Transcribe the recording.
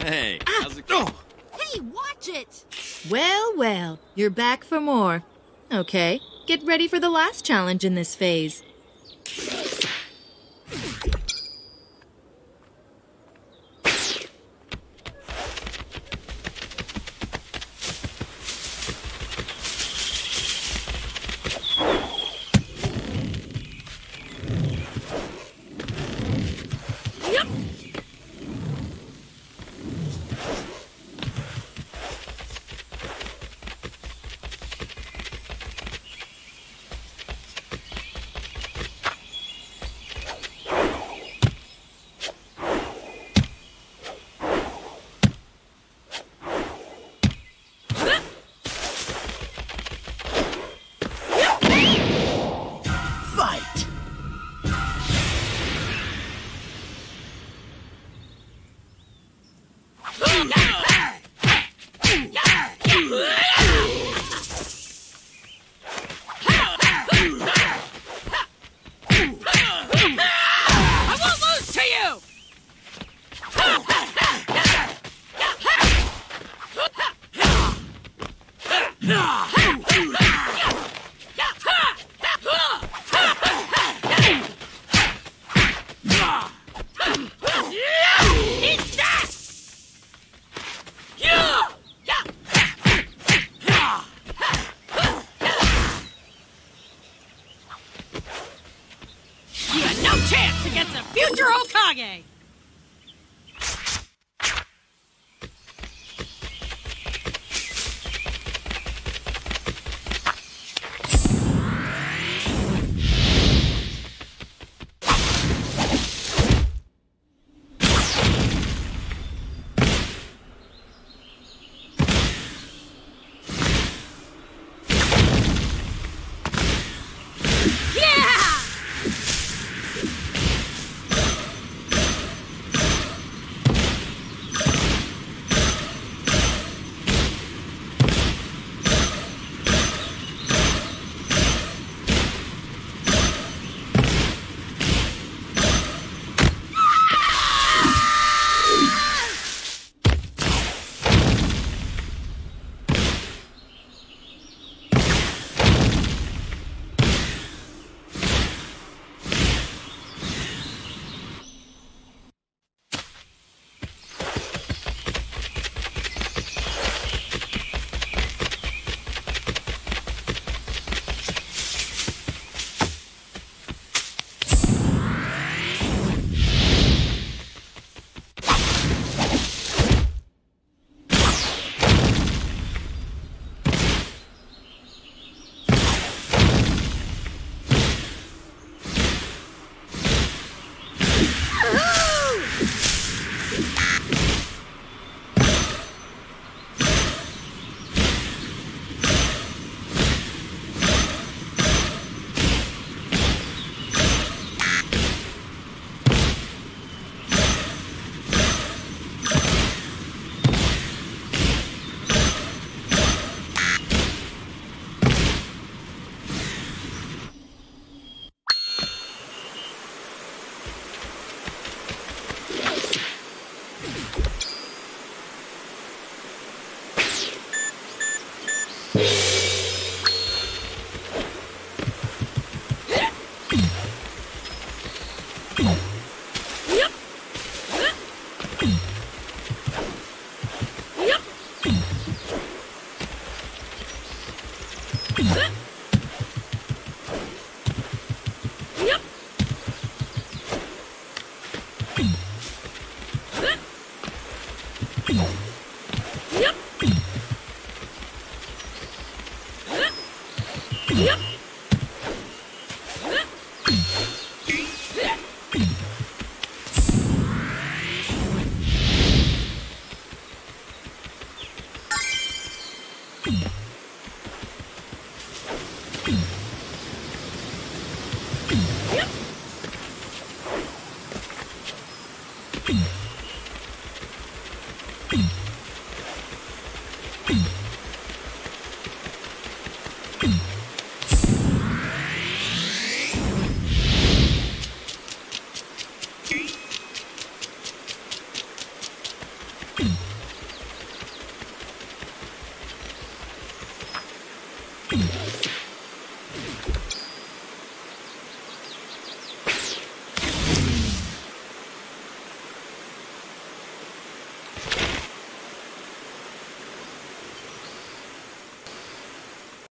Hey, ah, how's it going? Hey, watch it. Well, well, you're back for more. Okay, get ready for the last challenge in this phase. Chance against a future Hokage! Yeah! Yep. Beep.